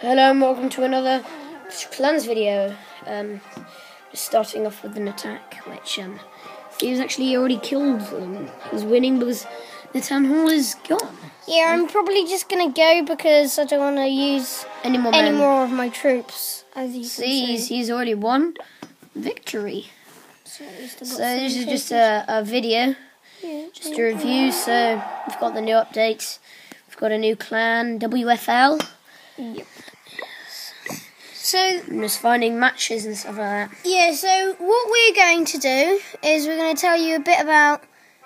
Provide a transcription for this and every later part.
Hello and welcome to another Clans video. Um, just starting off with an attack, which um, he's actually already killed them. He's winning because the town hall is gone. Yeah, I'm probably just gonna go because I don't want to use Any more any more of my troops. As you See, he's, he's already won victory. So, at least I've So this is just a, a video, Yeah, just a review. So we've got the new updates. We've got a new clan, WFL. Yep. So And just finding matches and stuff like that. yeah, so what we're going to do is we're going to tell you a bit about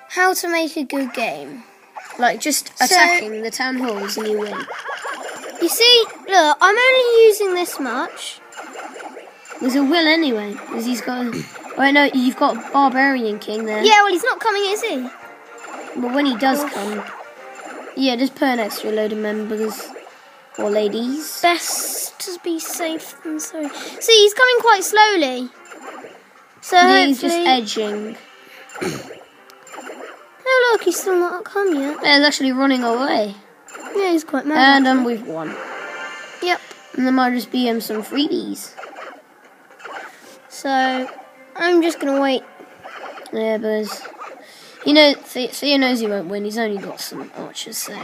how to make a good game. Like just So- attacking the town halls and you win. You see, look, I'm only using this much. There's a will anyway, because he's got. A, oh no, you've got Barbarian King there. Yeah, well, he's not coming, is he? But when he does oh. come, yeah, just put an extra load of members or ladies. Best to be safe than sorry. See, he's coming quite slowly. So Yeah, he's just edging. Oh look, he's still not come yet. Yeah, he's actually running away, Yeah, he's quite mad. and um, we've won. Yep. And there might just be um some freebies. So I'm just gonna wait. Yeah, because you know, Theo, knows he won't win. He's only got some archers, so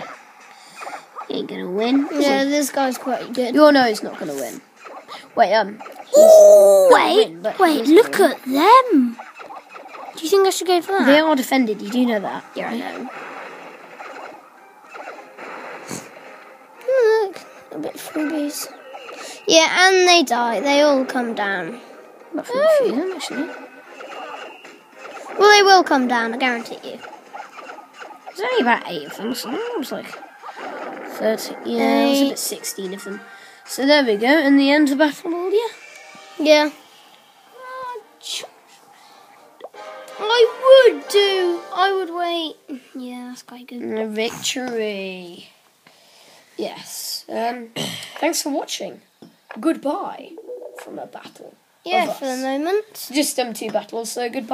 he ain't gonna win. Yeah, this guy's quite good. you all know he's not gonna win. Wait, um, wait, win, wait, look gonna at them. Do you think I should go for that? they are defended. You do know that. Yeah, I know. Oh, Look, a bit freebies. Yeah, and they die. They all come down. A few of actually. Well, they will come down. I guarantee you. There's only about eight of them, so it was like 30. Yeah, it was Eight. about 16 of them. So there we go, and the end of battle, yeah. Yeah. I would do. I would wait. Yeah, that's quite good. A victory. Yes. Um, thanks for watching. Goodbye from a battle. Yeah, for the moment. Just um two battles, so goodbye.